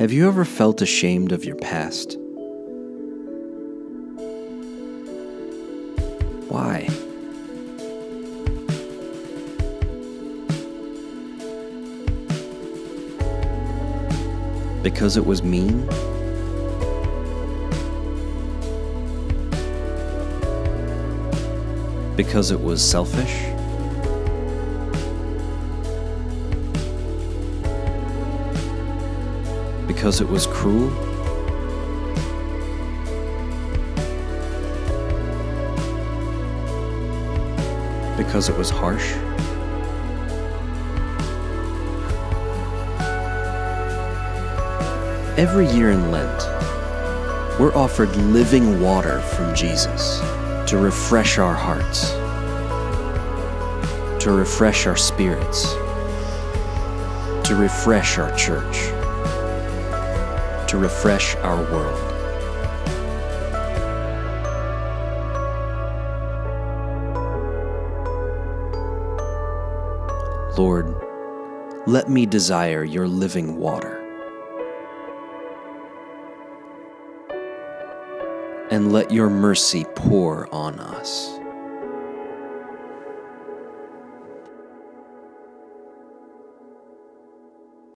Have you ever felt ashamed of your past? Why? Because it was mean? Because it was selfish? Because it was cruel? Because it was harsh? Every year in Lent, we're offered living water from Jesus to refresh our hearts, to refresh our spirits, to refresh our church, to refresh our world. Lord, let me desire your living water. And let your mercy pour on us.